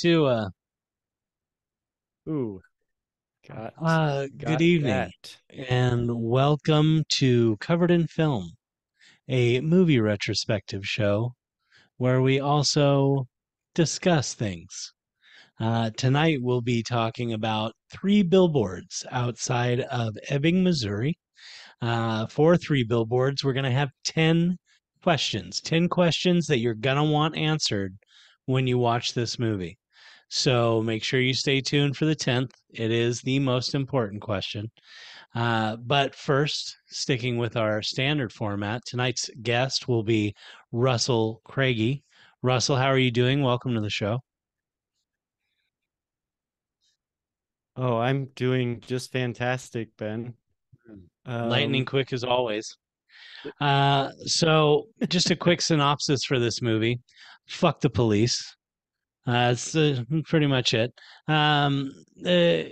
to uh Ooh. Got, uh got good evening that. and welcome to Covered in Film, a movie retrospective show where we also discuss things. Uh, tonight we'll be talking about three billboards outside of Ebbing, Missouri. Uh, for three billboards, we're going to have 10 questions, 10 questions that you're going to want answered when you watch this movie. So make sure you stay tuned for the 10th. It is the most important question. Uh, but first, sticking with our standard format, tonight's guest will be Russell Craigie. Russell, how are you doing? Welcome to the show. Oh, I'm doing just fantastic, Ben. Lightning Um, quick as always. Uh, so, just a quick synopsis for this movie. Fuck the police. Uh, that's uh, pretty much it. Um, uh,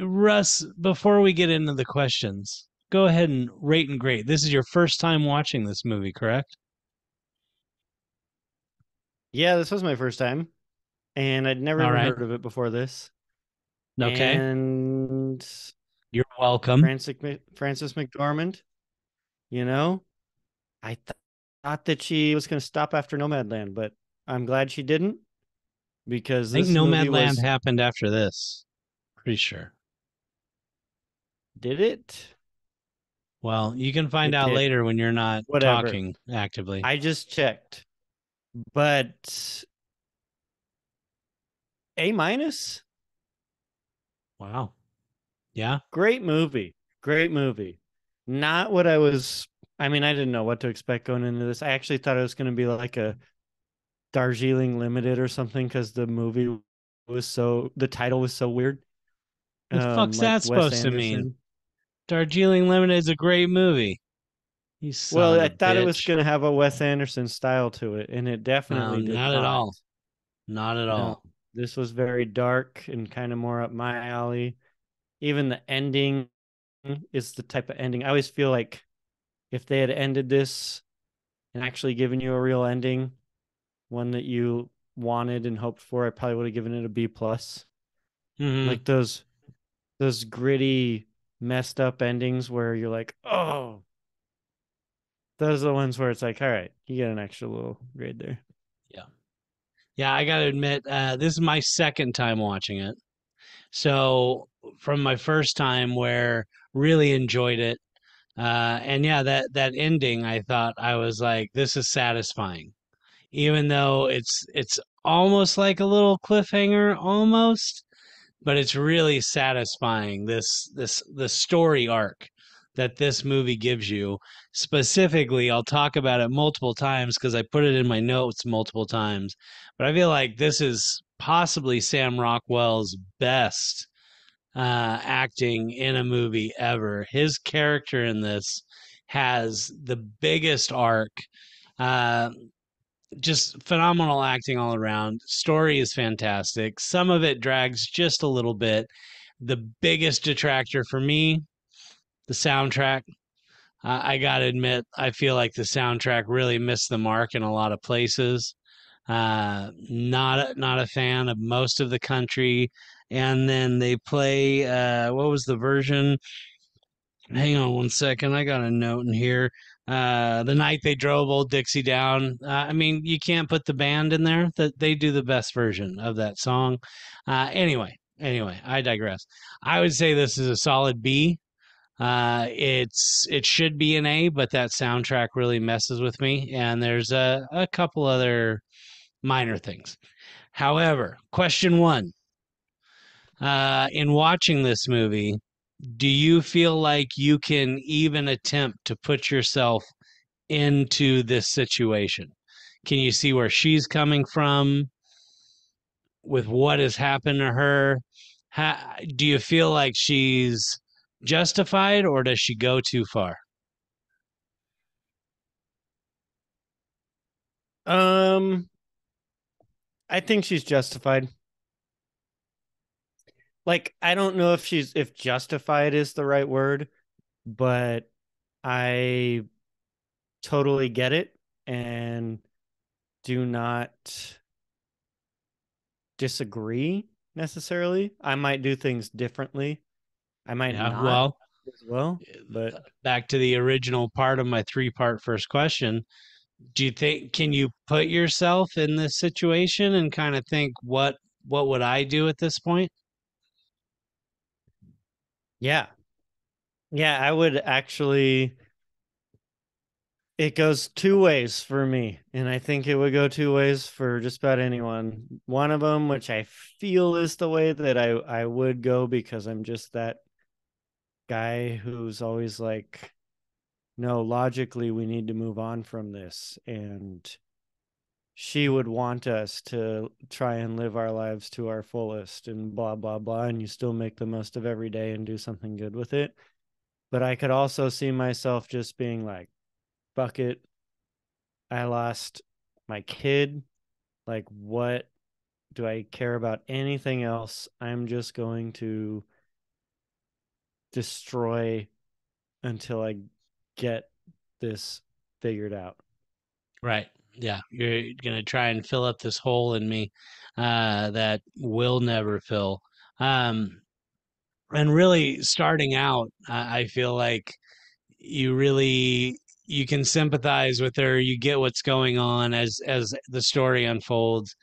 Russ, before we get into the questions, go ahead and rate and grade. This is your first time watching this movie, correct? yeah, this was my first time, and I'd never right. heard of it before this. Okay. And You're welcome. Frances, Frances McDormand, you know, I th- thought that she was going to stop after Nomadland, but I'm glad she didn't because I think Nomadland was, happened after this. Pretty sure. did it? Well, you can find It out did. later when you're not Whatever. talking actively. I just checked, but A minus. wow. Yeah. Great movie. Great movie. Not what I was. I mean, I didn't know what to expect going into this. I actually thought it was going to be like a Darjeeling Limited or something because the movie was so. The title was so weird. The fuck's um, that Wes supposed to mean? Darjeeling Limited is a great movie. You Well, I a I thought it was going to have a Wes Anderson style to it, and it No, definitely did not at all. Not at No. all. This was very dark and kind of more up my alley. Even the ending is the type of ending. I always feel like if they had ended this and actually given you a real ending, one that you wanted and hoped for, I probably would have given it a B plus. Mhm. Like those those gritty, messed up endings where you're like, oh. Those are the ones where it's like, all right, you get an extra little grade there. Yeah. Yeah, I got to admit, uh, this is my second time watching it. So from my first time, where really enjoyed it, uh, and yeah, that that ending, I thought I was like, this is satisfying, even though it's it's almost like a little cliffhanger, almost, but it's really satisfying. This this the story arc that this movie gives you specifically i'll talk about it multiple times because i put it in my notes multiple times but i feel like this is possibly sam rockwell's best uh, acting in a movie ever his character in this has the biggest arc uh, just phenomenal acting all around story is fantastic some of it drags just a little bit the biggest detractor for me the soundtrack uh, I gotta admit, I feel like the soundtrack really missed the mark in a lot of places. Uh, not not a fan of most of the country, and then they play. Uh, what was the version? Hang on one second, I got a note in here. Uh, the night they drove old Dixie down. Uh, I mean, you can't put the band in there. That they do the best version of that song. Uh, anyway, anyway, I digress. I would say this is a solid B. Uh, it's it should be an A, but that soundtrack really messes with me, and there's a, a couple other minor things. However, question one: uh, In watching this movie, do you feel like you can even attempt to put yourself into this situation? Can you see where she's coming from with what has happened to her? How, do you feel like she's justified or does she go too far? Um, I think she's justified. Like, I don't know if she's if justified is the right word, but I totally get it and do not disagree necessarily. I might do things differently. I might Yeah. not Well, as well, eh, but back to the original part of my three part first question. Do you think can you put yourself in this situation and kind of think what what would I do at this point? Yeah. Yeah, I would actually it goes two ways for me, and I think it would go two ways for just about anyone. One of them, which I feel is the way that I I would go because I'm just that guy who's always like, no, logically we need to move on from this, and she would want us to try and live our lives to our fullest and blah blah blah, and you still make the most of every day and do something good with it. But I could also see myself just being like bucket i lost my kid like what do i care about anything else i'm just going to destroy until i get this figured out Right. Yeah. You're to try and fill up this hole in me uh, that will never fill. Um, and really starting out, I I feel like you really you can sympathize with her. You get what's going on as as the story unfolds.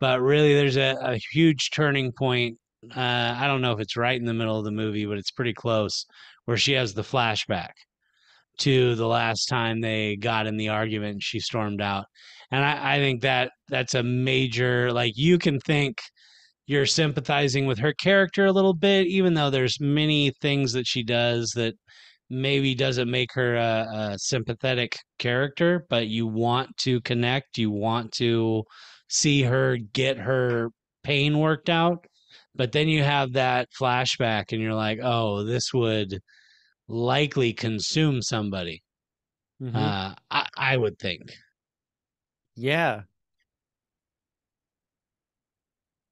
But really, there's a, a huge turning point. Uh, I don't know if it's right in the middle of the movie, but it's pretty close, where she has the flashback to the last time they got in the argument. She stormed out, and I, I think that that's a major like you can think you're sympathizing with her character a little bit, even though there's many things that she does that maybe doesn't make her a, a sympathetic character, but you want to connect, you want to see her get her pain worked out. But then you have that flashback, and you're like, oh, this would likely consume somebody. mm-hmm. Uh, I, I would think. yeah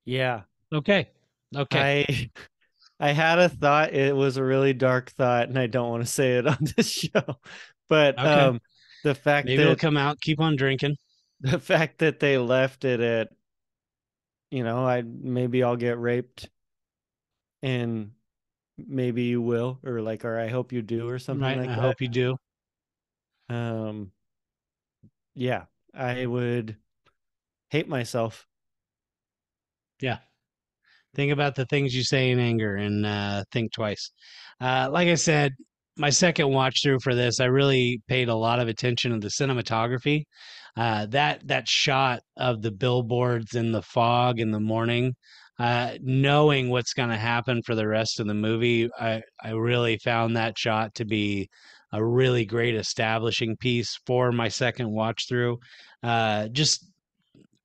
yeah Okay. Okay. i i had a thought it was a really dark thought and i don't want to say it on this show but Okay. um the fact Maybe that it'll come out. Keep on drinking. the fact that they left it at you know i maybe i'll get raped and maybe you will or like or i hope you do or something right. like I that hope you do. um yeah i would hate myself Yeah. Think about the things you say in anger and uh, think twice. Uh, like I said, my second watch through for this, I really paid a lot of attention to the cinematography. Uh, that that shot of the billboards in the fog in the morning, uh, knowing what's going to happen for the rest of the movie, I I really found that shot to be a really great establishing piece for my second watch through. Uh, just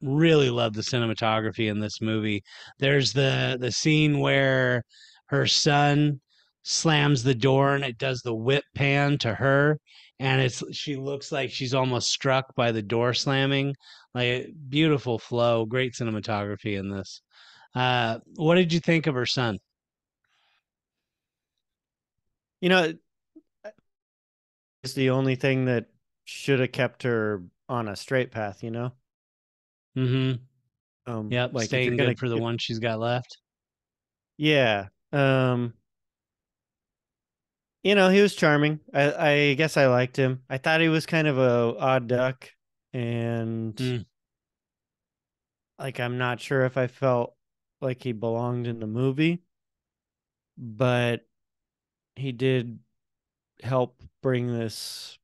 really love the cinematography in this movie. There's the the scene where her son slams the door and it does the whip pan to her and it's she looks like she's almost struck by the door slamming. Like beautiful flow, great cinematography in this. Uh what did you think of her son? you know it's the only thing that should have kept her on a straight path you know Mm Mhm. um Yep, like staying good for the one she's got left. yeah um you know he was charming i i guess i liked him i thought he was kind of a odd duck and Mm. like i'm not sure if i felt like he belonged in the movie but he did help bring this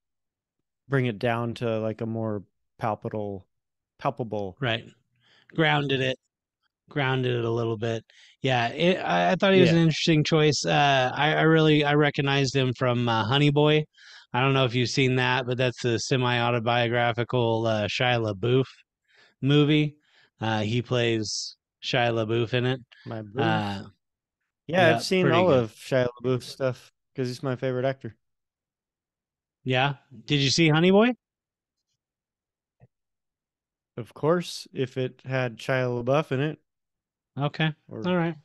bring it down to like a more palpable palpable Right. Grounded it. Grounded it a little bit. Yeah, it, I, I thought he was Yeah. an interesting choice. Uh, I, I really I recognized him from uh, Honey Boy. I don't know if you've seen that, but that's a semi-autobiographical uh, Shia LaBeouf movie. Uh, he plays Shia LaBeouf in it. my. Uh, yeah, yeah, I've seen all good. of Shia LaBeouf's stuff because he's my favorite actor. yeah. Did you see Honey Boy? Of course, if it had Shia LaBeouf in it. Okay. Or All right.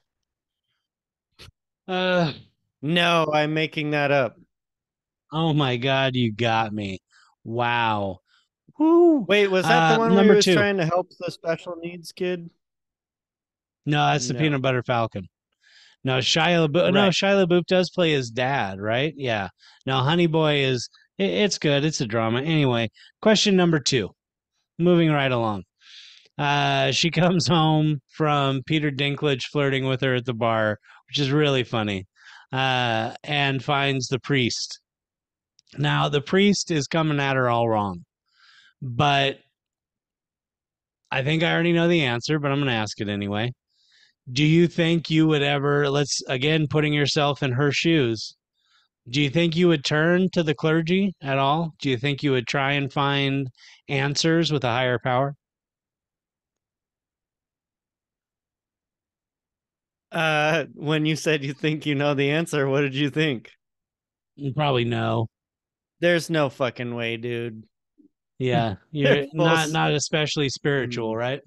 Uh, no, I'm making that up. oh my God, you got me. Wow. Woo. Wait, was that Uh, the one where he was two. trying to help the special needs kid? No, that's the No. Peanut Butter Falcon. No, Shia LaBeouf. No, Right. Shia LaBeouf does play his dad, right? Yeah. No, Honey Boy is. It, it's good. It's a drama. Anyway, question number two. Moving right along. Uh, she comes home from Peter Dinklage flirting with her at the bar, which is really funny, uh, and finds the priest. Now, the priest is coming at her all wrong, but I think I already know the answer, but I'm going to ask it anyway. Do you think you would ever, let's again, putting yourself in her shoes, do you think you would turn to the clergy at all? Do you think you would try and find answers with a higher power? Uh, when you said you think you know the answer, what did you think? You Probably no. There's no fucking way, dude. Yeah, you're not not especially spiritual, Mm. right?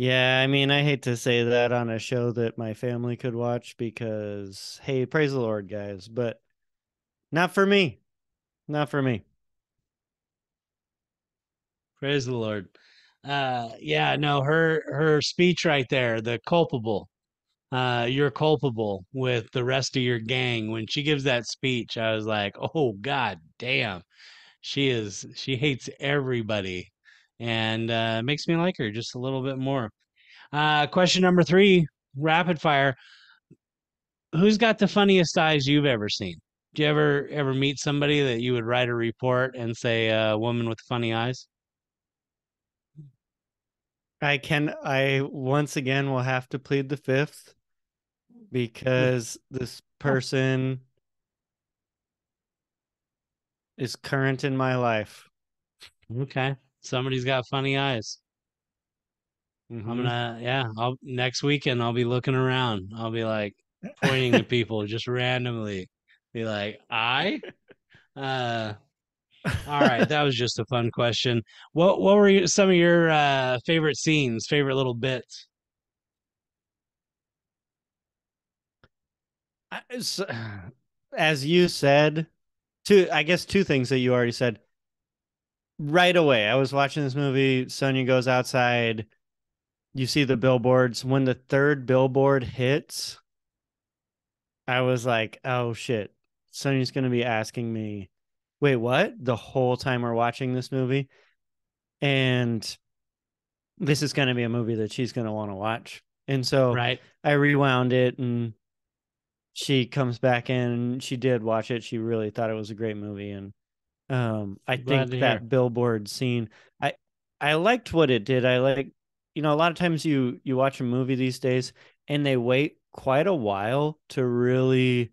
Yeah, I mean, I hate to say that on a show that my family could watch because, hey, praise the Lord, guys, but not for me. Not for me. Praise the Lord. Uh, yeah, no, her her speech right there, the culpable. Uh, you're culpable with the rest of your gang. When she gives that speech, I was like, oh god damn, she is she hates everybody, and uh, makes me like her just a little bit more. Uh, question number three, rapid fire. Who's got the funniest eyes you've ever seen? Do you ever ever meet somebody that you would write a report and say a woman with funny eyes? I can, I once again will have to plead the fifth because this person is current in my life. Okay, somebody's got funny eyes. I'm Mhm. gonna, yeah. I'll next weekend. I'll be looking around. I'll be like pointing to people just randomly. Be like, I. Uh, all right, that was just a fun question. What What were you, some of your uh, favorite scenes, favorite little bits? I- s- as you said, two I guess two things that you already said. Right away, I was watching this movie. Sonya goes outside. You see the billboards. When the third billboard hits, I was like, "Oh shit!" Sonya's gonna be asking me, "Wait, what?" The whole time we're watching this movie, and this is gonna be a movie that she's gonna want to watch. And so Right. I rewound it and she comes back in and she did watch it. She really thought it was a great movie. And um I Glad think that hear. billboard scene I I liked what it did. I like you know, a lot of times you you watch a movie these days and they wait quite a while to really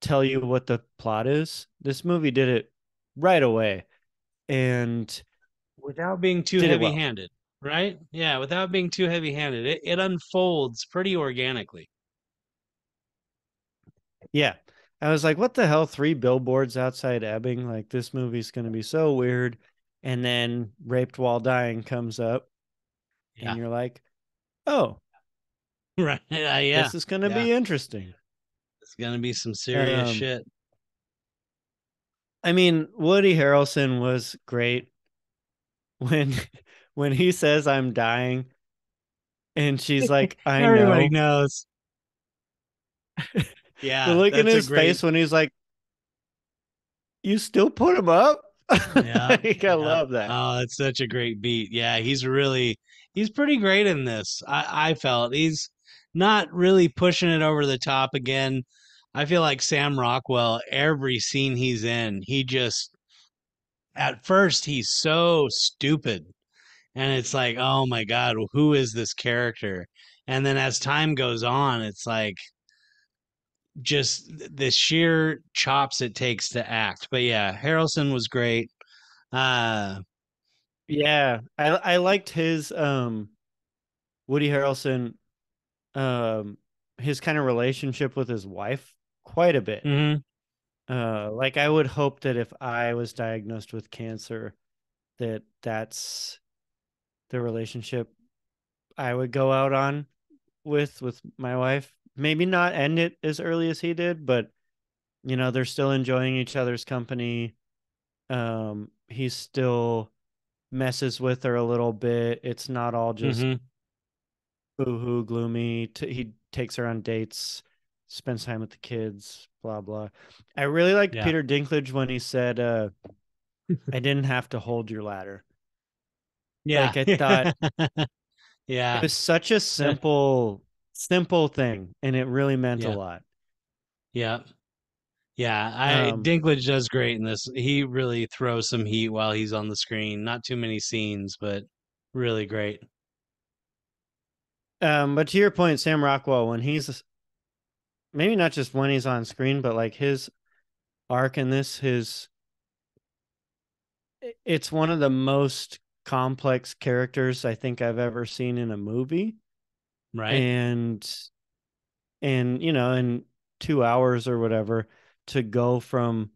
tell you what the plot is. This movie did it right away. And Without being too Did it well. right? Yeah, without being too heavy-handed, it, it unfolds pretty organically. Yeah. I was like, what the hell? Three billboards outside Ebbing? Like, this movie's going to be so weird. And then Raped While Dying comes up, Yeah. and you're like, oh, Right. Uh, yeah. this is going to yeah. be interesting. It's gonna be some serious Um, shit. I mean, Woody Harrelson was great when when he says I'm dying and she's like, I Everybody know. knows. Yeah. the look in his great- face when he's like, You still put him up? Yeah, like, I yeah. love that. Oh, it's such a great beat. Yeah, he's really he's pretty great in this. I, I felt he's not really pushing it over the top again. I feel like Sam Rockwell, every scene he's in, he just at first he's so stupid. And it's like, oh my God, who is this character? And then as time goes on, it's like just the sheer chops it takes to act. But yeah, Harrelson was great. Uh Yeah, I I liked his um Woody Harrelson um his kind of relationship with his wife quite a bit. mhm. Uh like I would hope that if I was diagnosed with cancer that that's the relationship I would go out on with with my wife. Maybe not end it as early as he did, but you know, they're still enjoying each other's company. Um he still messes with her a little bit. It's not all just Mhm. boohoo, gloomy. T- he takes her on dates, spends time with the kids, blah blah. I really like Yeah. Peter Dinklage when he said, uh, "I didn't have to hold your ladder." Yeah. Like, I thought- yeah. It was such a simple, simple thing, and it really meant Yeah. a lot. Yeah. Yeah, I Um, Dinklage does great in this. He really throws some heat while he's on the screen. Not too many scenes, but really great. Um, but to your point, Sam Rockwell, when he's maybe not just when he's on screen, but like his arc in this, his it's one of the most complex characters I think I've ever seen in a movie. Right? And and you know, in two hours or whatever, to go from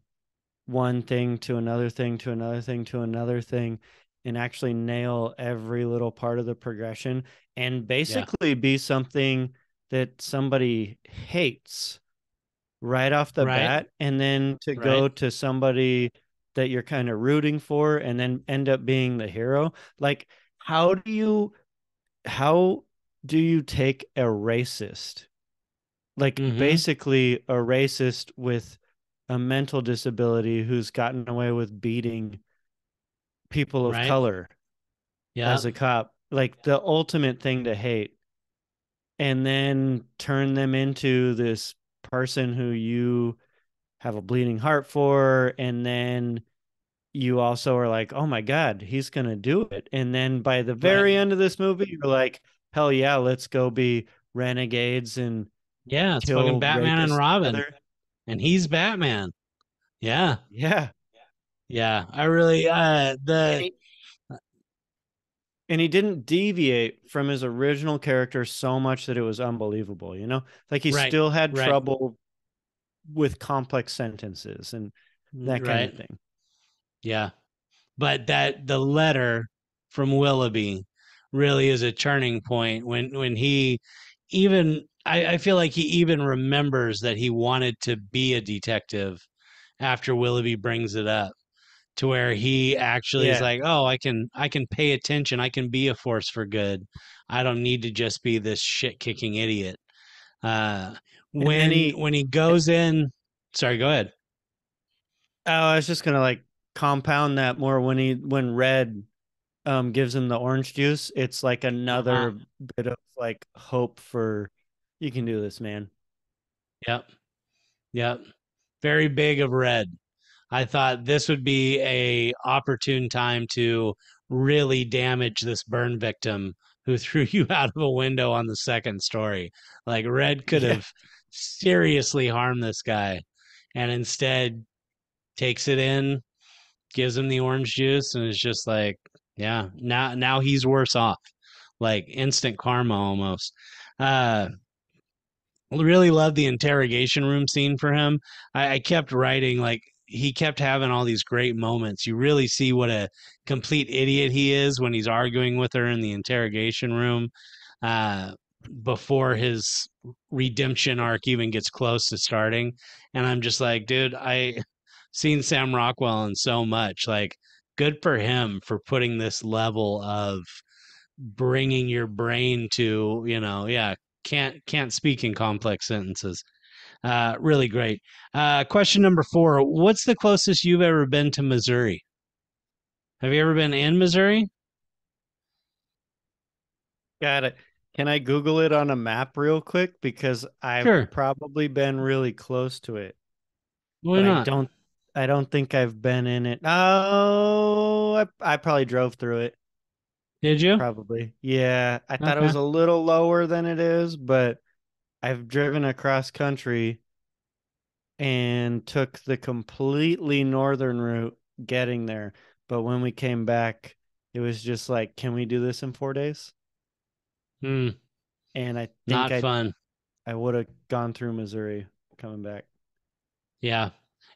one thing to another thing to another thing to another thing and actually nail every little part of the progression and basically be something that somebody hates right off the Right. bat and then to go to somebody that you're kind of rooting for and then end up being the hero like how do you how do you take a racist like Mhm. basically a racist with a mental disability who's gotten away with beating people of Right. color yeah. as a cop like the ultimate thing to hate and then turn them into this person who you have a bleeding heart for and then you also are like oh my god he's gonna do it and then by the very Right. end of this movie you're like hell yeah let's go be renegades and yeah, it's fucking Batman and Robin. together. And he's Batman. Yeah. yeah Yeah. I really uh the and he didn't deviate from his original character so much that it was unbelievable you know like he Right, still had right. trouble with complex sentences and that kind right. of thing Yeah. But that the letter from Willoughby really is a turning point when when he even I, I feel like he even remembers that he wanted to be a detective after Willoughby brings it up to where he actually is like, Oh, I can I can pay attention, I can be a force for good. I don't need to just be this shit kicking idiot. Uh then when he- when he goes in sorry, go ahead. oh i was just gonna like compound that more when he when red um gives him the orange juice it's like another Uh-huh. bit of like hope for you can do this man Yep. Yep. Very big of red. I thought this would be a opportune time to really damage this burn victim who threw you out of a window on the second story. Like red could Yeah. have seriously harmed this guy and instead takes it in, gives him the orange juice and is just like, yeah, now now he's worse off. Like instant karma almost. Uh really love the interrogation room scene for him. I, I kept writing like he kept having all these great moments. You really see what a complete idiot he is when he's arguing with her in the interrogation room uh, before his redemption arc even gets close to starting. And I'm just like, dude, I seen Sam Rockwell in so much. Like, good for him for putting this level of bringing your brain to, you know, yeah, can't can't speak in complex sentences. Uh, really great. Uh, question number four: What's the closest you've ever been to Missouri? Have you ever been in Missouri? got it can i google it on a map real quick because i've Sure. probably been really close to it Why but I don't I don't think I've been in it. Oh, I, I probably drove through it. Did you? Probably. Yeah. I thought it was a little lower than it is, but I've driven across country and took the completely northern route getting there. But when we came back, it was just like, can we do this in four days? Hmm, And I think not I, fun. I would have gone through Missouri coming back. Yeah.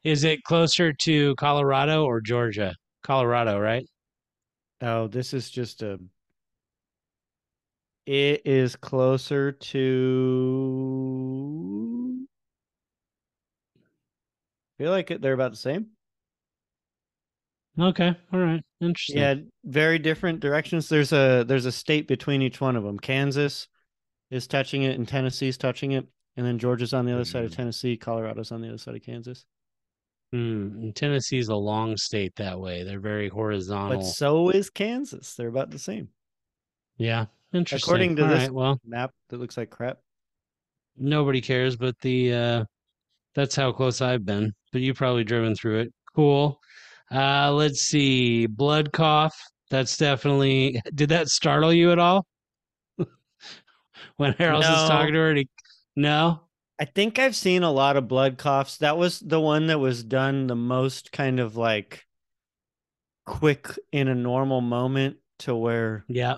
Is it closer to Colorado or Georgia? Colorado, right? Oh, this is just a. It is closer to. I feel like it- they're about the same. Okay. All right. Interesting. Yeah, very different directions. There's a there's a state between each one of them. Kansas is touching it and Tennessee's touching it. And then Georgia's on the other side of Mhm. Tennessee, Colorado's on the other side of Kansas. Hmm. and Tennessee's a long state that way. They're very horizontal. But so is Kansas. They're about the same. yeah, interesting. According to All this- right, well, Map that looks like crap. nobody cares, but the uh, that's how close I've been. But you've probably driven through it. Cool. Uh, let's see. Blood cough. That's definitely. Did that startle you at all? when Harold was No. talking to her, he, no. I think I've seen a lot of blood coughs. That was the one that was done the most kind of like quick in a normal moment to where Yeah.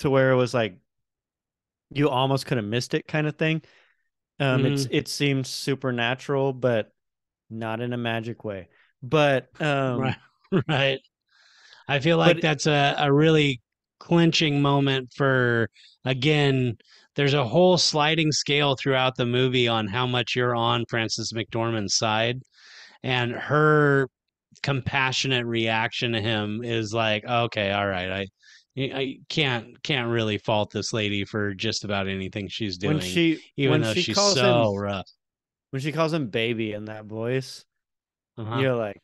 to where it was like you almost could have missed it kind of thing. Um it's it seems supernatural but not in a magic way. But um right. Right. I feel like But- that's a, a really clinching moment for again, there's a whole sliding scale throughout the movie on how much you're on Frances McDormand's side. And her compassionate reaction to him is like, okay, all right, I I can't can't really fault this lady for just about anything she's doing, when she even when though she she's calls so him rough. when she calls him baby in that voice, Uh-huh. you're like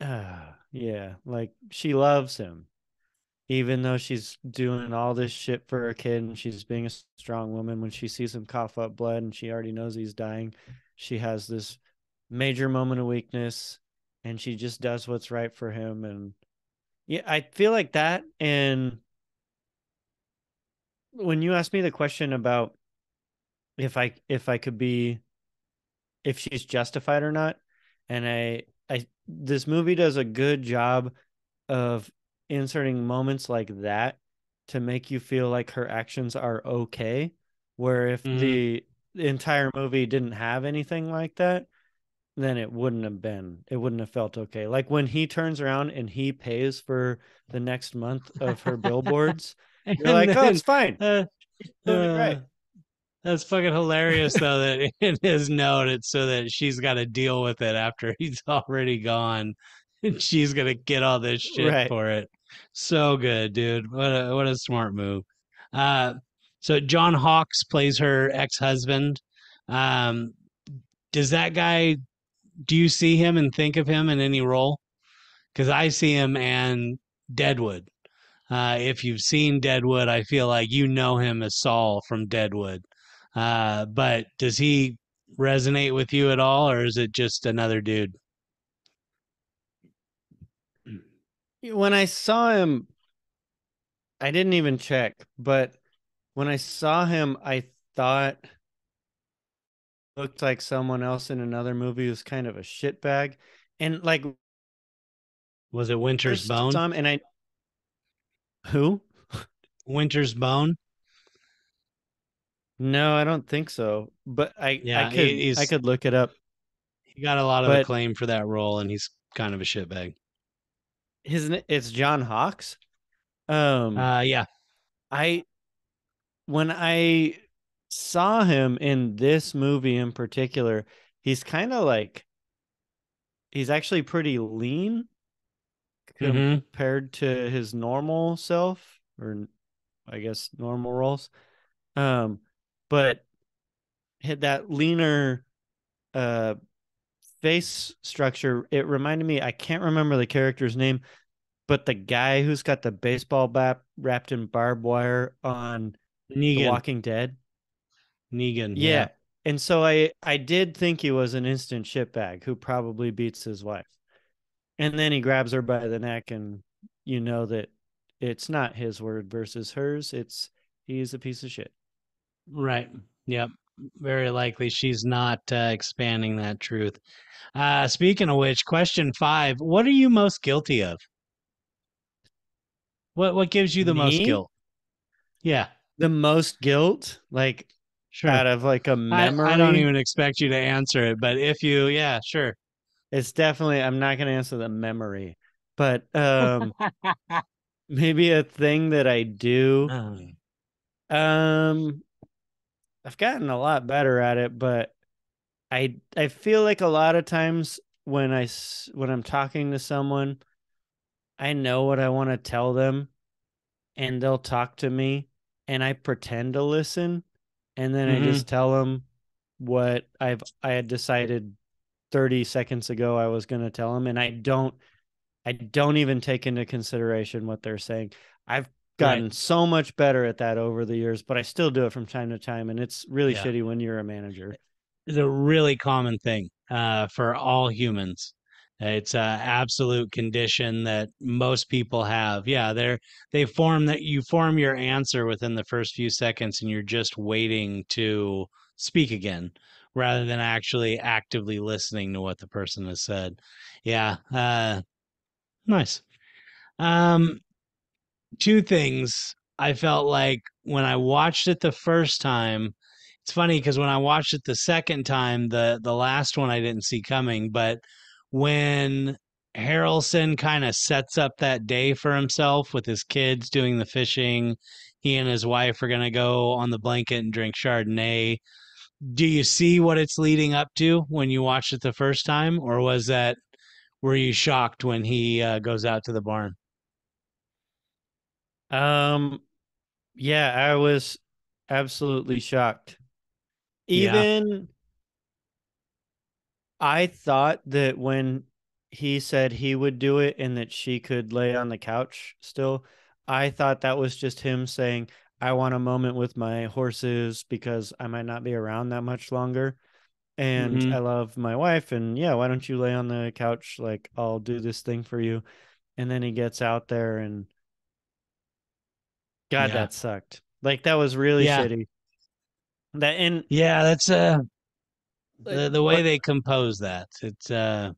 ah yeah, like she loves him. Even though she's doing all this shit for her kid and she's being a strong woman, when she sees him cough up blood and she already knows he's dying, she has this major moment of weakness and she just does what's right for him. And yeah, I feel like that. And when you asked me the question about if I if I could be if she's justified or not, and I I this movie does a good job of inserting moments like that to make you feel like her actions are okay. Where if Mhm. the, entire movie didn't have anything like that, then it wouldn't have been. It wouldn't have felt okay. Like when he turns around and he pays for the next month of her billboards, you're like, oh, it's fine. uh, right. uh, That's fucking hilarious, though. That in his note, it's so that she's got to deal with it after he's already gone, and she's gonna get all this shit Right. for it. So good, dude. What a what a smart move. Uh, so John Hawkes plays her ex husband. Um, does that guy? Do you see him and think of him in any role? Because I see him and Deadwood. Uh, if you've seen Deadwood, I feel like you know him as Saul from Deadwood. Uh, but does he resonate with you at all, or is it just another dude? When I saw him, I didn't even check, but when I saw him, I thought looked like someone else in another movie who's kind of a shitbag. And like Was it Winter's Bone? him and I who? Winter's Bone. No, I don't think so. But I Yeah, I could I could look it up. He got a lot of But- acclaim for that role, and he's kind of a shitbag. His it's John Hawkes. Um Uh, yeah. I when I saw him in this movie in particular, he's kind of like he's actually pretty lean Mhm. compared to his normal self or I guess normal roles. Um but had that leaner uh face structure it reminded me I can't remember the character's name but the guy who's got the baseball bat wrapped in barbed wire on The Walking Dead. Negan. Yeah. And so I I did think he was an instant shitbag who probably beats his wife. And then he grabs her by the neck and you know that it's not his word versus hers. It's he's a piece of shit. Right. Yep. Very likely she's not uh, expanding that truth. Uh, speaking of which, question five: What are you most guilty of? What What gives you the most guilt? Yeah, The most guilt, like sure. out of like a I, memory. I don't even expect you to answer it, but if you, yeah, sure. It's definitely I'm not gonna answer the memory. But um maybe a thing that I do. Um, Um, I've gotten a lot better at it, but I I feel like a lot of times when I when I'm talking to someone, I know what I want to tell them, and they'll talk to me, and I pretend to listen and then I Mhm. just tell them what I've I had decided 30 seconds ago I was going to tell them and I don't I don't even take into consideration what they're saying. I've gotten Right. so much better at that over the years, but I still do it from time to time and it's really Yeah. shitty when you're a manager. It's a really common thing uh, for all humans. It's an absolute condition that most people have. Yeah, they're they form that you form your answer within the first few seconds, and you're just waiting to speak again, rather than actually actively listening to what the person has said. Yeah, uh, nice. Um, two things I felt like when I watched it the first time. It's funny because when I watched it the second time, the the last one I didn't see coming, but when Harrelson kind of sets up that day for himself with his kids doing the fishing, he and his wife are gonna go on the blanket and drink Chardonnay. Do you see what it's leading up to when you watched it the first time, or was that were you shocked when he uh, goes out to the barn? Um yeah, I was absolutely shocked. Yeah. Even I thought that when he said he would do it and that she could lay on the couch still, I thought that was just him saying, I want a moment with my horses because I might not be around that much longer. And Mhm. I love my wife. And yeah, why don't you lay on the couch? Like, I'll do this thing for you. And then he gets out there and God, Yeah. that sucked. Like, that was really Yeah. shitty. That, and Yeah, that's uh the the way what- they compose that. It's uh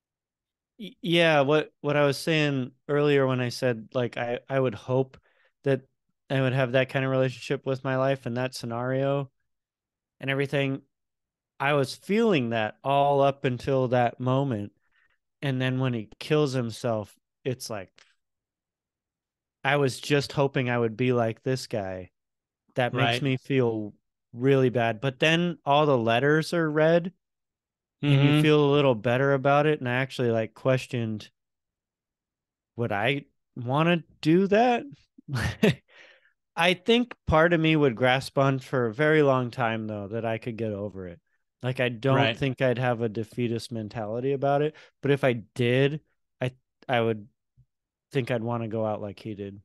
yeah what what i was saying earlier when i said like i i would hope that i would have that kind of relationship with my life in that scenario and everything i was feeling that all up until that moment and then when he kills himself it's like i was just hoping i would be like this guy that makes Right. me feel really bad but then all the letters are read and you mhm. feel a little better about it and i actually like questioned would i want to do that i think part of me would grasp on for a very long time though that i could get over it like i don't Right. think i'd have a defeatist mentality about it but if i did i i would think i'd want to go out like he did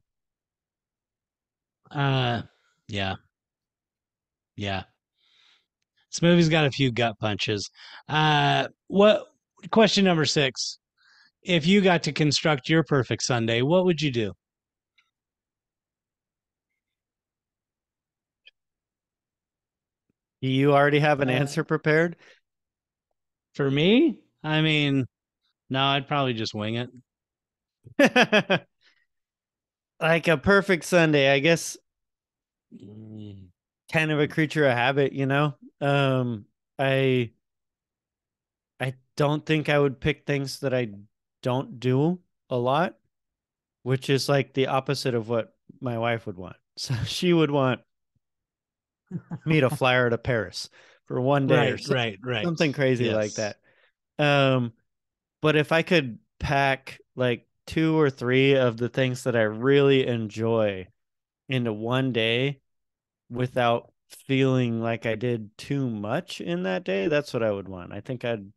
uh yeah. Yeah. This movie's got a few gut punches. Uh what question number 6. If you got to construct your perfect Sunday, what would you do? do you already have an Uh, answer prepared For me? I mean, no, I'd probably just wing it. like a perfect sunday i guess Mm, kind of a creature of habit, you know. Um, I I don't think I would pick things that I don't do a lot, which is like the opposite of what my wife would want. So she would want me to fly her to Paris for one day or Right, so- right, right. something crazy like that. Um, but if I could pack like two or three of the things that I really enjoy into one day without feeling like I did too much in that day, that's what I would want. I think I'd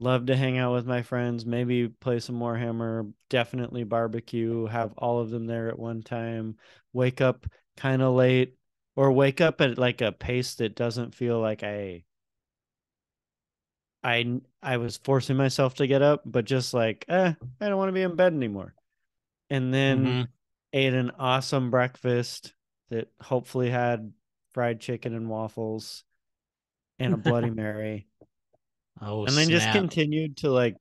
love to hang out with my friends, maybe play some more hammer, definitely barbecue, have all of them there at one time, wake up kind of late or wake up at like a pace that doesn't feel like I I I was forcing myself to get up, but just like, eh, I don't want to be in bed anymore. And then Mhm. ate an awesome breakfast that hopefully had fried chicken and waffles and a Bloody Mary. Oh, and then just continued to like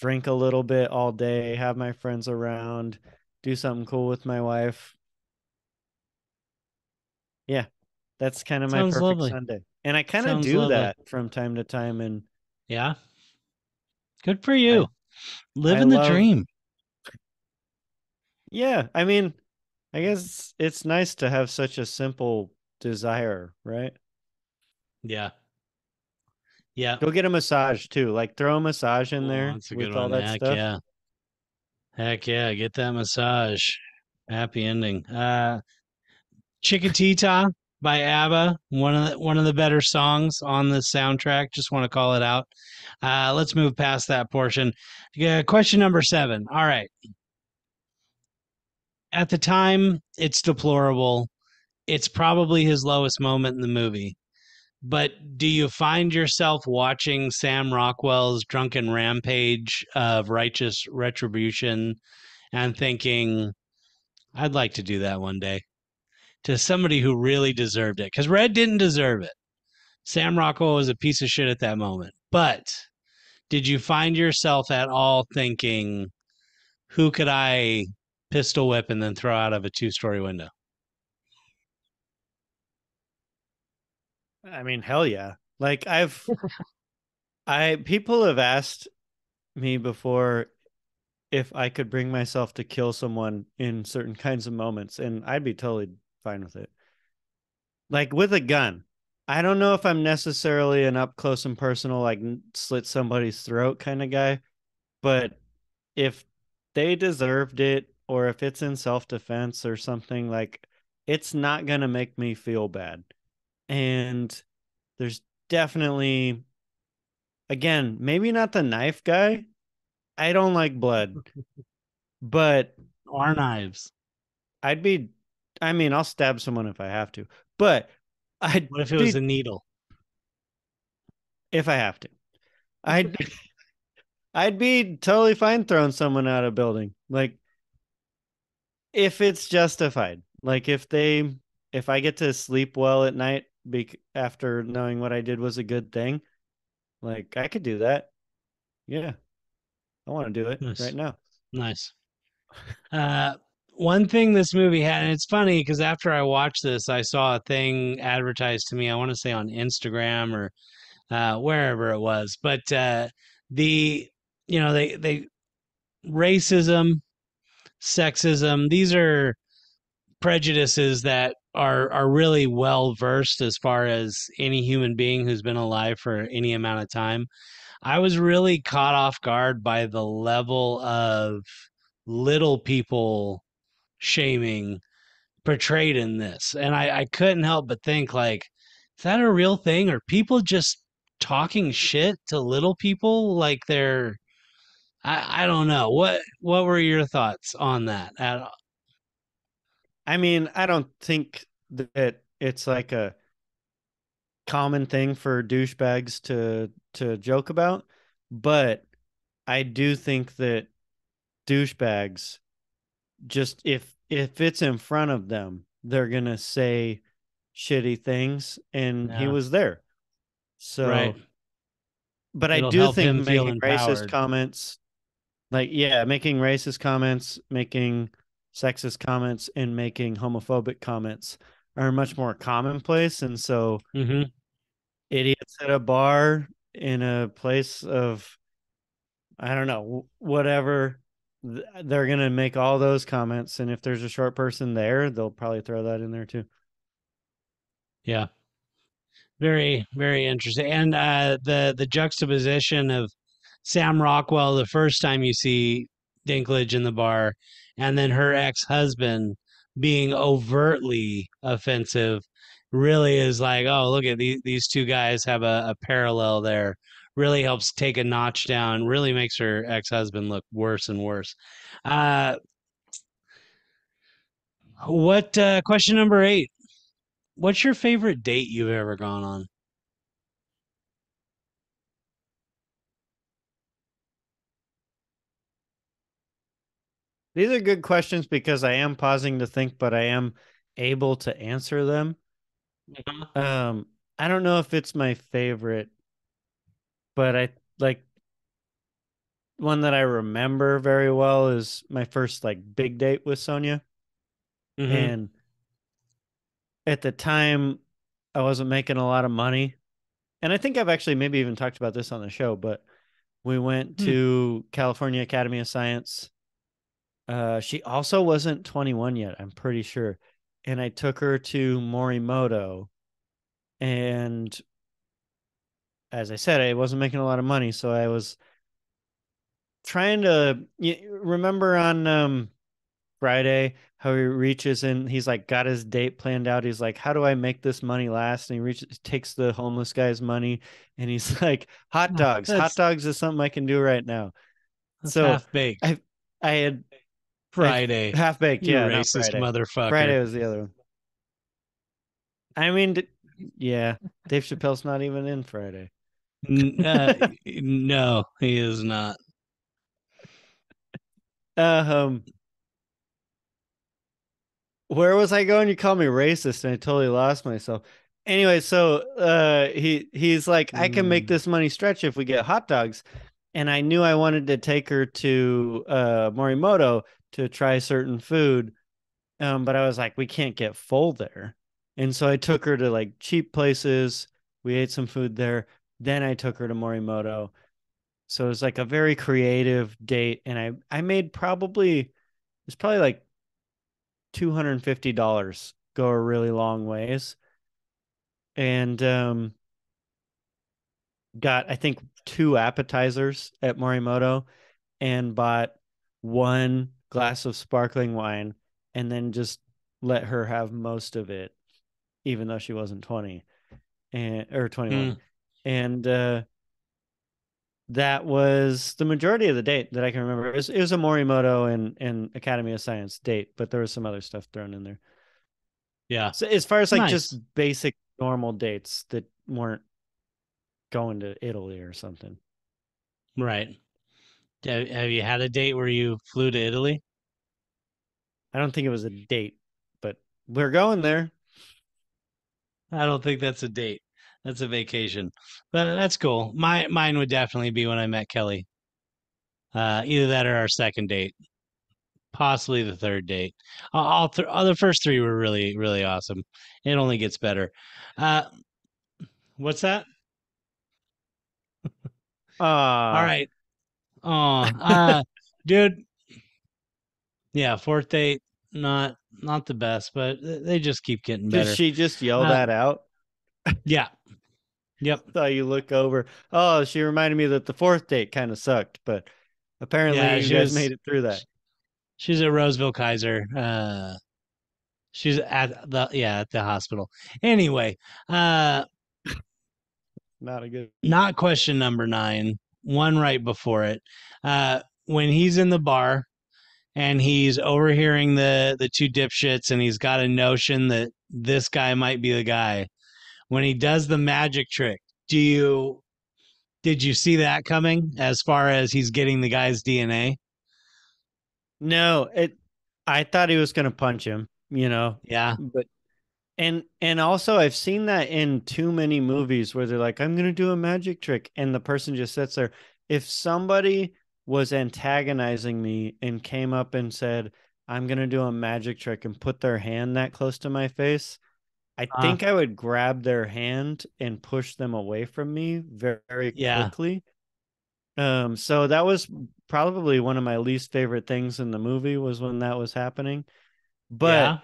drink a little bit all day, have my friends around, do something cool with my wife. Yeah, that's kind of my perfect lovely. Sunday. And I kind of do lovely. that from time to time. And Yeah. Good for you. I Living the love- dream. yeah, I mean, I guess it's nice to have such a simple desire, right? Yeah. Yeah. Go get a massage too. Like throw a massage in Oh, there that's a with good all one. that Heck stuff. yeah. Heck yeah. Get that massage. Happy ending. Uh Chiquitita by ABBA, one of the, one of the better songs on the soundtrack. Just want to call it out. Uh, let's move past that portion. Yeah, question number seven. All right. At the time, it's deplorable. It's probably his lowest moment in the movie. But do you find yourself watching Sam Rockwell's drunken rampage of righteous retribution and thinking, I'd like to do that one day to somebody who really deserved it? Because Red didn't deserve it. Sam Rockwell was a piece of shit at that moment. But did you find yourself at all thinking, who could I pistol whip and then throw out of a two story window? I mean, hell yeah. Like I've I people have asked me before if I could bring myself to kill someone in certain kinds of moments and I'd be totally fine with it. Like with a gun. I don't know if I'm necessarily an up close and personal like slit somebody's throat kind of guy, but if they deserved it or if it's in self-defense or something like it's not going to make me feel bad and there's definitely again maybe not the knife guy i don't like blood but our knives i'd be i mean i'll stab someone if i have to but i'd what if it was a needle if i have to i'd i'd be totally fine throwing someone out of a building like if it's justified like if they if i get to sleep well at night be- after knowing what I did was a good thing, like I could do that. Yeah. I want to do it nice. right now. Nice. Uh, one thing this movie had, and it's funny because after I watched this, I saw a thing advertised to me. I want to say on Instagram or uh, wherever it was, but uh, the you know they they racism, sexism. These are prejudices that are are really well versed as far as any human being who's been alive for any amount of time. I was really caught off guard by the level of little people shaming portrayed in this. And I, I couldn't help but think like, is that a real thing? Are people just talking shit to little people like they're I, I don't know. What what were your thoughts on that at all? I mean, I don't think that it's like a common thing for douchebags to to joke about, but I do think that douchebags just if if it's in front of them, they're gonna say shitty things, and yeah. he was there. So, right. but It'll I do think making racist comments, like yeah, making racist comments, making sexist comments and making homophobic comments are much more commonplace and so mm-hmm. idiots at a bar in a place of i don't know whatever they're going to make all those comments and if there's a short person there they'll probably throw that in there too. Yeah. Very very interesting and uh the the juxtaposition of sam rockwell the first time you see dinklage in the bar and then her ex-husband being overtly offensive really is like oh look at these these two guys have a, a parallel there really helps take a notch down really makes her ex-husband look worse and worse uh what uh question number eight what's your favorite date you've ever gone on These are good questions because I am pausing to think, but I am able to answer them. Mm-hmm. Um, I don't know if it's my favorite, but I like one that I remember very well is my first like big date with Sonia. Mm-hmm. And at the time I wasn't making a lot of money. And I think I've actually maybe even talked about this on the show, but we went hmm. to California Academy of Science uh, she also wasn't 21 yet, I'm pretty sure. And I took her to Morimoto. And as I said, I wasn't making a lot of money. So I was trying to remember on um, Friday, how he reaches in, he's like got his date planned out. He's like, How do I make this money last? And he reaches takes the homeless guy's money and he's like, Hot dogs. Hot dogs is something I can do right now. So half baked. I I had Friday. half baked, yeah. racist Friday. motherfucker. Friday was the other one. I mean, yeah, Dave Chappelle's not even in Friday. Uh, no, he is not. Um, where was I going? You called me racist, and I totally lost myself. Anyway, so uh, he he's like, I can make Mm. this money stretch if we get hot dogs, and I knew I wanted to take her to uh Morimoto to try certain food, um, but I was like, we can't get full there, and so I took her to like cheap places. We ate some food there. Then I took her to Morimoto. So it was like a very creative date, and I I made probably it's probably like two hundred and fifty dollars go a really long ways, and um got I think two appetizers at Morimoto, and bought one glass of sparkling wine, and then just let her have most of it, even though she wasn't twenty and or twenty one, Mm. And uh that was the majority of the date that I can remember. It was, it was a Morimoto and, and Academy of Science date, but there was some other stuff thrown in there. Yeah. So as far as like Nice. just basic normal dates that weren't going to Italy or something. Right. Have, have you had a date where you flew to Italy? I don't think it was a date, but we're going there. I don't think that's a date. That's a vacation. But that's cool. My mine would definitely be when I met Kelly. Uh, either that or our second date, possibly the third date. Uh, All th- all the first three were really really awesome. It only gets better. Uh, what's that? Uh, All right. Oh, uh, dude. Yeah, fourth date, not not the best, but they just keep getting better. Did she just yell Uh, that out? Yeah. Yep. So you look over. Oh, she reminded me that the fourth date kind of sucked, but apparently Yeah, you she guys was- made it through that. She's at Roseville Kaiser. Uh, she's at the yeah at the hospital. Anyway, uh, Not a good. not question number nine. One right before it. Uh, when he's in the bar and he's overhearing the the two dipshits and he's got a notion that this guy might be the guy. When he does the magic trick, do you did you see that coming as far as he's getting the guy's DNA? No, it. I thought he was gonna punch him. You know, Yeah. but and and also I've seen that in too many movies where they're like, "I'm gonna do a magic trick," and the person just sits there. If somebody was antagonizing me and came up and said, "I'm gonna do a magic trick," and put their hand that close to my face, I Uh. think I would grab their hand and push them away from me very, very Yeah. quickly. Um, so that was probably one of my least favorite things in the movie was when that was happening. But yeah.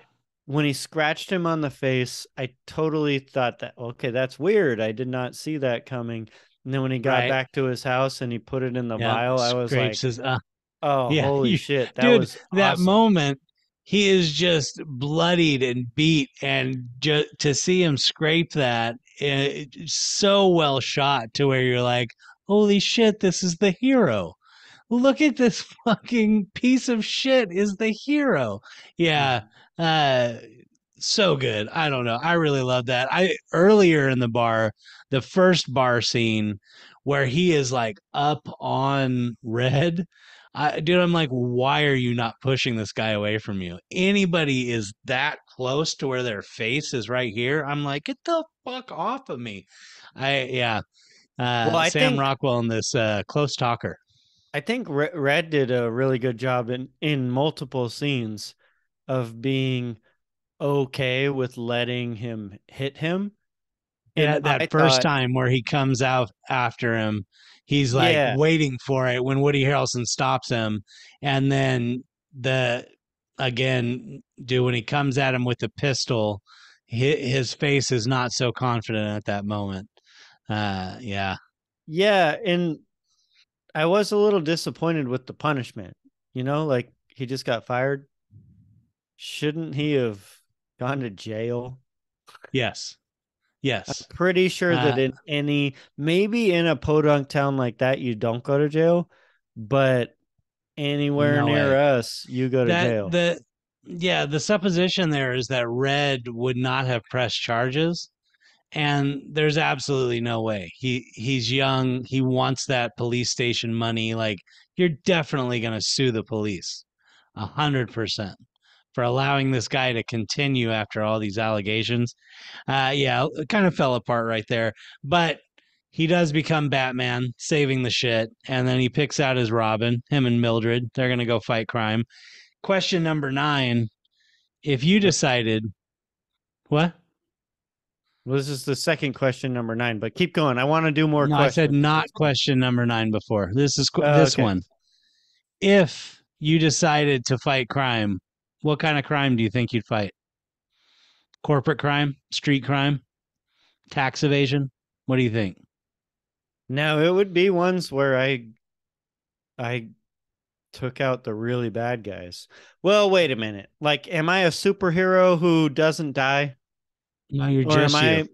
when he scratched him on the face, I totally thought that okay, that's weird. I did not see that coming. And then when he got Right. back to his house and he put it in the yeah, vial, I was like, his- uh, "Oh, yeah, holy you- shit, that dude, was that moment he is just bloodied and beat and ju- to see him scrape that eh, it's so well shot to where you're like holy shit this is the hero. Look at this fucking piece of shit is the hero. Yeah uh so good. I don't know. I really love that. I earlier in the bar the first bar scene where he is like up on red I, dude, I'm like, why are you not pushing this guy away from you? Anybody is that close to where their face is right here. I'm like, get the fuck off of me. I yeah. Uh, Well, I Sam think- Rockwell in this uh, close talker. I think Red did a really good job in in multiple scenes of being okay with letting him hit him. Yeah, And that I first thought- time where he comes out after him, he's like Yeah. waiting for it when Woody Harrelson stops him, and then the again, dude, when he comes at him with the pistol, his, his face is not so confident at that moment. Uh, yeah, Yeah, and I was a little disappointed with the punishment. You know, like he just got fired. shouldn't he have gone to jail? Yes. Yes. I'm pretty sure that Uh, in any maybe in a podunk town like that you don't go to jail, but anywhere No near way. us you go to that jail. the yeah the supposition there is that red would not have pressed charges and there's absolutely no way he he's young he wants that police station money like you're definitely going to sue the police a hundred percent for allowing this guy to continue after all these allegations. Uh yeah it kind of fell apart right there but he does become batman saving the shit and then he picks out his robin him and mildred they're going to go fight crime. Question number nine if you decided what? Well, this is the second question number nine, but keep going. I want to do more no, i said not question number nine before this is qu- Oh, this okay. one. If you decided to fight crime what kind of crime do you think you'd fight corporate crime street crime tax evasion what do you think No, it would be ones where I I took out the really bad guys. Well, wait a minute. Like am I a superhero who doesn't die? no you're Or am just I you.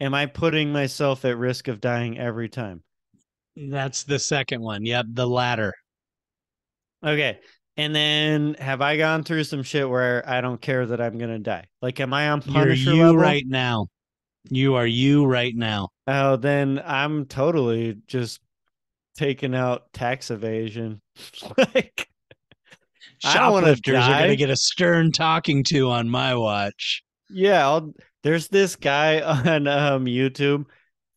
am I putting myself at risk of dying every time? that's the second one yep the latter Okay. And then have I gone through some shit where I don't care that I'm gonna die? Like am I on Punisher you're you level? right now you are you right now Oh, then I'm totally just taking out tax evasion. like I don't wanna shoplifters are gonna get a stern talking to on my watch Yeah, I'll, there's this guy on um YouTube.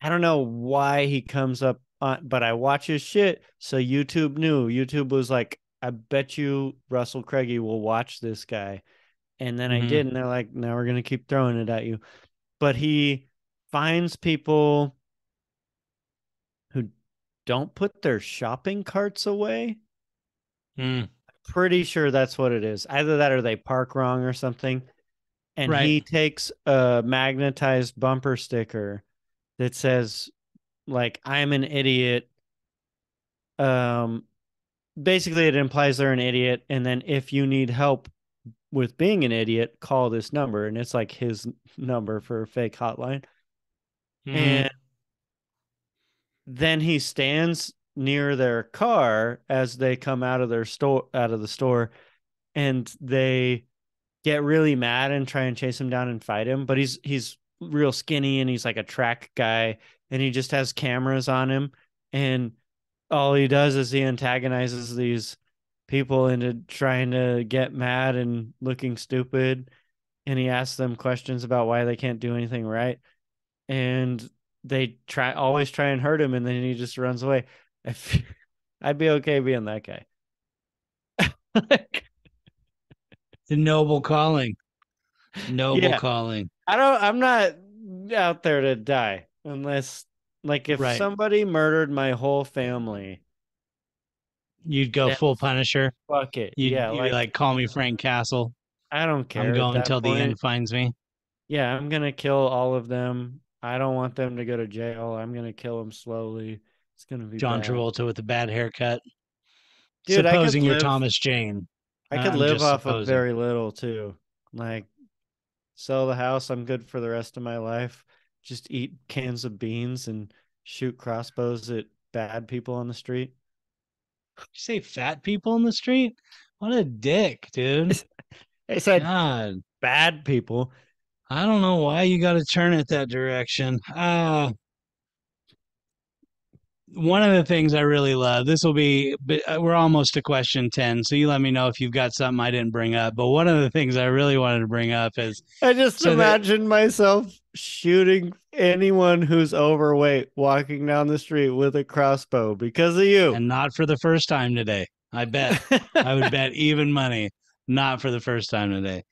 I don't know why he comes up on, but I watch his shit. So YouTube knew. YouTube was like, I bet you Russell Craigie will watch this guy. And then I Mhm. did, and they're like, now we're gonna keep throwing it at you. But he finds people who don't put their shopping carts away. Mm. Pretty sure that's what it is. Either that or they park wrong or something. And Right. he takes a magnetized bumper sticker that says, like, I'm an idiot. Um basically it implies they're an idiot. And then if you need help with being an idiot, call this number. And it's like his number for a fake hotline. Mhm. And then he stands near their car as they come out of their store out of the store and they get really mad and try and chase him down and fight him but he's he's real skinny and he's like a track guy and he just has cameras on him and all he does is he antagonizes these people into trying to get mad and looking stupid and he asks them questions about why they can't do anything right and they try always try and hurt him and then he just runs away. I'd be okay being that guy. The noble calling. Noble Yeah. calling. I don't i'm not out there to die unless like if Right. somebody murdered my whole family you'd go Yeah. full punisher? fuck it. You'd, yeah you'd like, be like call me frank castle. I don't care i'm going until the end finds me. Yeah i'm gonna kill all of them. I don't want them to go to jail. I'm gonna kill them slowly. It's gonna be john bad. travolta with a bad haircut. Dude, supposing you're live- thomas jane. I could I'm live off of very little too. Like sell the house, I'm good for the rest of my life. Just eat cans of beans and shoot crossbows at bad people on the street. you say fat people on the street what a dick dude I said god bad people. I don't know why you got to turn it that direction. Uh, one of the things I really love, this will be, uh, we're almost to question 10. So you let me know if you've got something I didn't bring up. But one of the things I really wanted to bring up is I just So imagine myself shooting anyone who's overweight walking down the street with a crossbow because of you. and not for the first time today. I bet. I would bet even money, not for the first time today.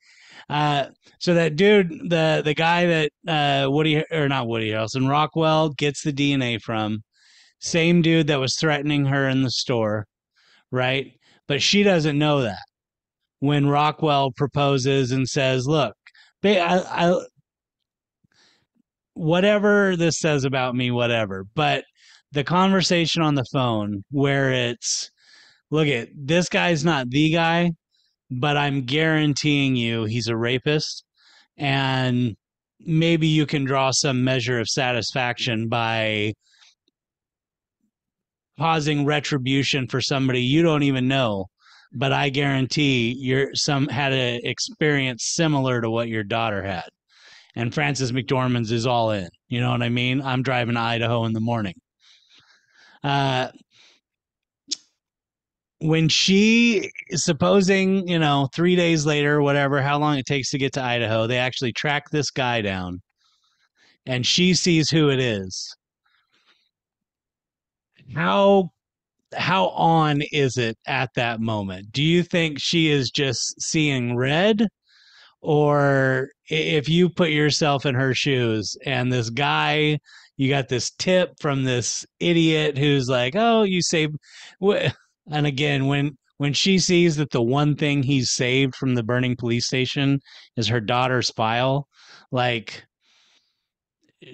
Uh, so that dude, the the guy that uh, Woody or not Woody Harrelson, Rockwell gets the DNA from, same dude that was threatening her in the store, right? But she doesn't know that when Rockwell proposes and says, "Look, I, I, whatever this says about me, whatever," but the conversation on the phone where it's look at this guy's not the guy but I'm guaranteeing you he's a rapist and maybe you can draw some measure of satisfaction by causing retribution for somebody you don't even know but i guarantee you're some had an experience similar to what your daughter had and Frances mcdormand's is all in. You know what i mean? I'm driving to idaho in the morning. Uh when she supposing you know three days later whatever how long it takes to get to idaho they actually track this guy down and she sees who it is. How how on is it at that moment? Do you think she is just seeing red or if you put yourself in her shoes and this guy you got this tip from this idiot who's like oh you saved and again when when she sees that the one thing he's saved from the burning police station is her daughter's file like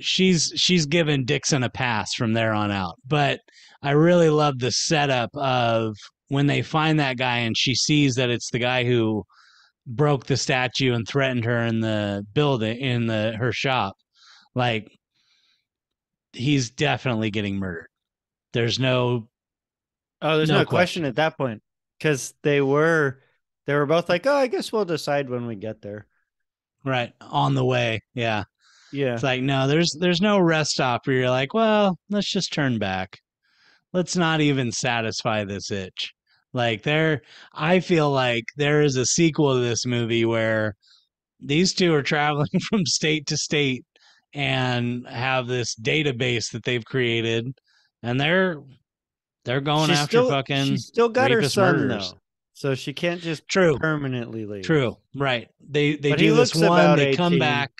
she's she's given Dixon a pass from there on out. But I really love the setup of when they find that guy and she sees that it's the guy who broke the statue and threatened her in the building in the her shop. Like he's definitely getting murdered. There's no Oh, there's no, no question. question at that point cuz they were they were both like, "Oh, I guess we'll decide when we get there." Right, on the way. Yeah. Yeah. It's like no, there's there's no rest stop where you're like, well, let's just turn back. Let's not even satisfy this itch. Like there I feel like there is a sequel to this movie where these two are traveling from state to state and have this database that they've created and they're they're going she's after still, fucking she's still got her son murders. though so she can't just true permanently leave true right they they but do this one they 18. come back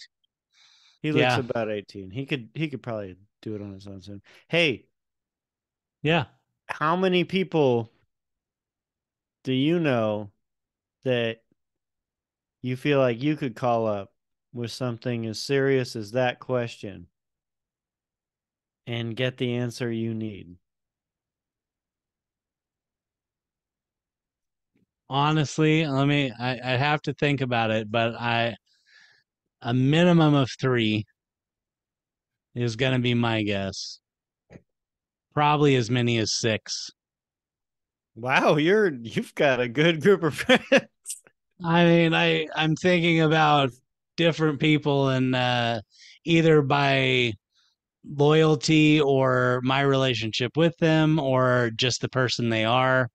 he looks yeah. about 18. He could he could probably do it on his own soon. Hey. Yeah. How many people do you know that you feel like you could call up with something as serious as that question and get the answer you need? Honestly, let me I, I have to think about it, but I a minimum of three is going to be my guess. Probably as many as six. Wow, you're you've got a good group of friends. I mean, I I'm thinking about different people and uh, either by loyalty or my relationship with them or just the person they are.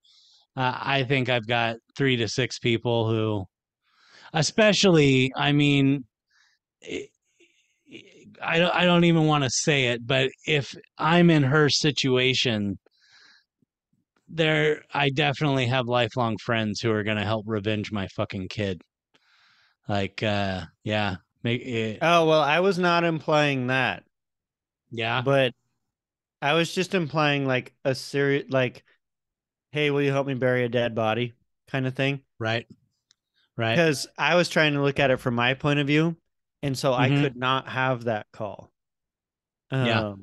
Uh, I think I've got three to six people who, especially, I mean, I don't, I don't even want to say it, but if I'm in her situation, there I definitely have lifelong friends who are going to help revenge my fucking kid. Like uh yeah, make it, Oh, well, I was not implying that. Yeah. But I was just implying like a serious like hey, will you help me bury a dead body kind of thing. Right. Right. Because I was trying to look at it from my point of view and so mm-hmm. I could not have that call. Um, yeah.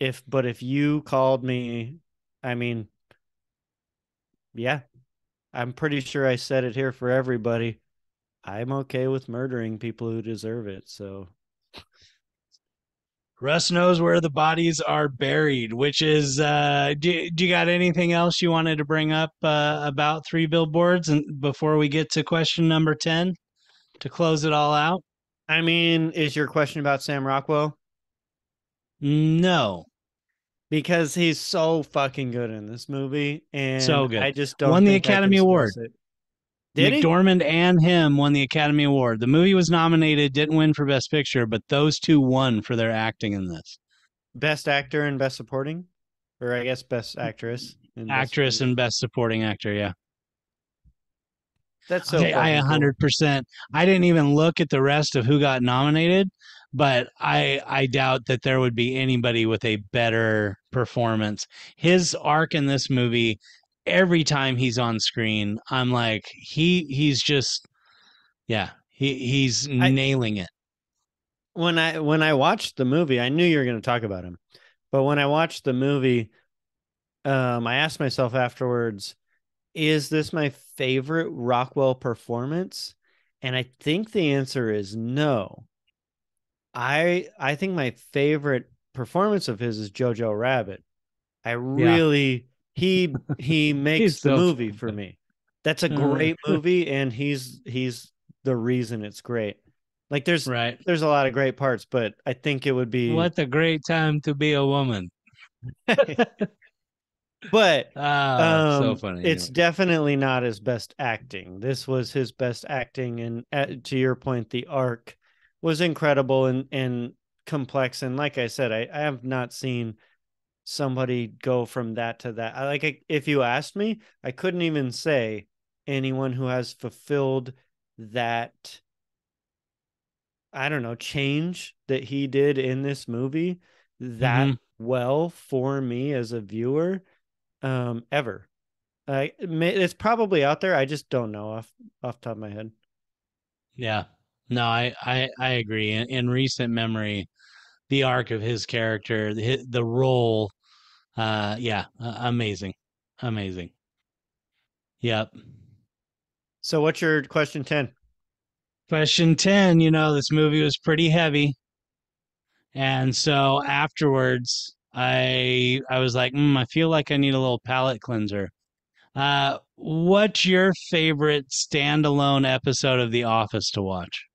If but if you called me, I mean, yeah, I'm pretty sure I said it here for everybody. I'm okay with murdering people who deserve it. So Russ knows where the bodies are buried, which is uh do, do you got anything else you wanted to bring up uh, about three billboards and before we get to question number 10 to close it all out? I mean, is your question about Sam Rockwell? No. Because he's so fucking good in this movie. And so good. I just don't won the Academy Award. It. Did McDormand he? and him won the Academy Award. The movie was nominated, didn't win for Best Picture, but those two won for their acting in this. Best actor and best supporting? Or I guess best actress. Actress best and best supporting actor, yeah. That's so. I a hundred percent. I didn't even look at the rest of who got nominated, but I I doubt that there would be anybody with a better performance. His arc in this movie, every time he's on screen, I'm like he he's just yeah he he's I, nailing it. When I when I watched the movie, I knew you were going to talk about him, but when I watched the movie, um, I asked myself afterwards is this my favorite Rockwell performance? And I think the answer is no. I I think my favorite performance of his is Jojo Rabbit. I really he he makes the so movie for me. That's a Uh, great movie and he's he's the reason it's great. Like there's Right. there's a lot of great parts, but I think it would be What a great time to be a woman. but Ah, so um, funny. It's anyway. definitely not his best acting. This was his best acting, and uh, to your point, the arc was incredible and and complex. And like I said, I, I have not seen somebody go from that to that. I like I, if you asked me, I couldn't even say anyone who has fulfilled that. I don't know change that he did in this movie that Mhm. well for me as a viewer um ever I it's probably out there i just don't know off off the top of my head Yeah. No, I, I, I agree. In, in recent memory, the arc of his character, the, the role, uh, yeah, uh, amazing. Amazing. Yep. so what's your question 10 Question 10, you know, this movie was pretty heavy. And so afterwards, I I was like, mm, I feel like I need a little palate cleanser. Uh, what's your favorite standalone episode of The Office to watch?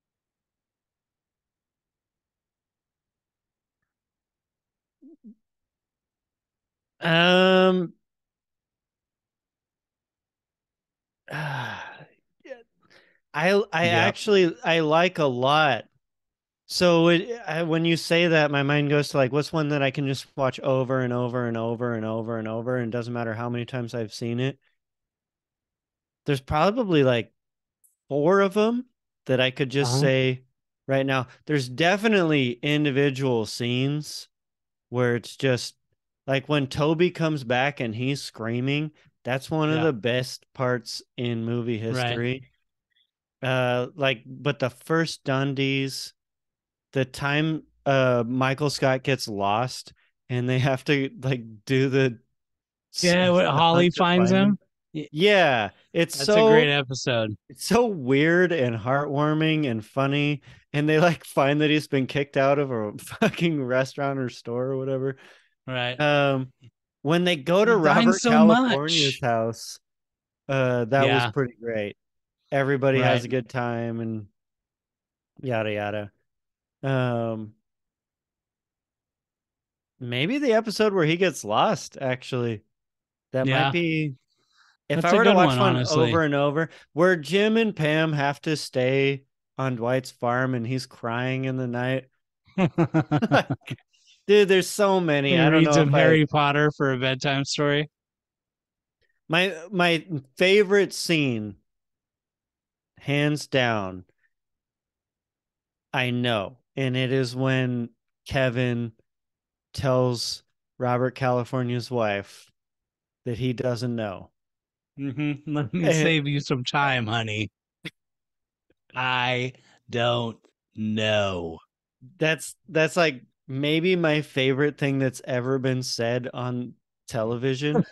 Um i i Yep. actually i like a lot so it, I, when you say that my mind goes to like what's one that i can just watch over and over and over and over and over and it doesn't matter how many times i've seen it there's probably like four of them that I could just Uh-huh. say right now. There's definitely individual scenes where it's just like when Toby comes back and he's screaming. That's one of the best parts in movie Right. history. Uh, like, but the first Dundies, the time uh Michael Scott gets lost and they have to like do the Yeah, what Holly finds find him. Yeah, it's That's so a great episode. it's so weird and heartwarming and funny. And they like find that he's been kicked out of a fucking restaurant or store or whatever. Right. Um, when they go to Robert so California's much. house, uh, that Yeah. was pretty great. Everybody has a good time and yada yada. Um, maybe the episode where he gets lost. Actually, that Yeah. might be. If That's I were to watch one, one honestly. over and over, where Jim and Pam have to stay on Dwight's farm and he's crying in the night, dude. There's so many. he I don't reads know him if I- Harry Potter for a bedtime story. my my favorite scene, hands down. I know, and it is when Kevin tells Robert California's wife that he doesn't know. hmm Let me Eh. save you some time, honey. I don't know. That's that's like maybe my favorite thing that's ever been said on television.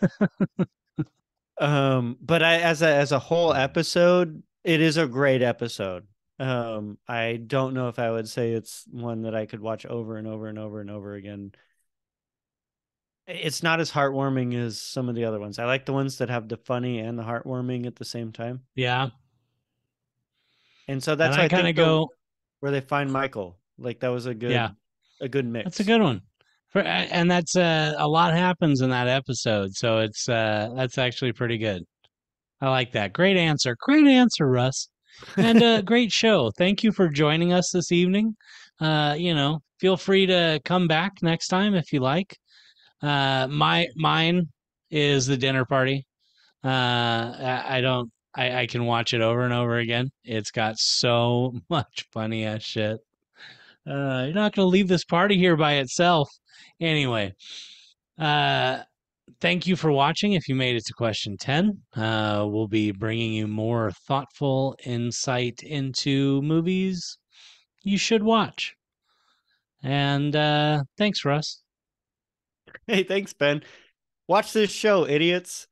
um, but I as a as a whole episode, it is a great episode. Um, I don't know if I would say it's one that I could watch over and over and over and over again. It's not as heartwarming as some of the other ones. I like the ones that have the funny and the heartwarming at the same time. Yeah. And so that's and why I I kind of go, where they find Michael. Like that was a good Yeah. A good mix. that's a good one. For, and that's uh, a lot happens in that episode. So it's uh, that's actually pretty good. I like that. Great answer. Great answer, Russ. and uh, great show. Thank you for joining us this evening. Uh, you know, feel free to come back next time if you like. Uh, my mine is the dinner party. Uh, I, I don't. I, I can watch it over and over again. It's got so much funny ass shit. Uh, you're not gonna leave this party here by itself. Anyway, uh, thank you for watching. If you made it to question 10, uh, we'll be bringing you more thoughtful insight into movies you should watch. And uh, thanks, Russ. Hey, thanks, Ben. Watch this show, idiots.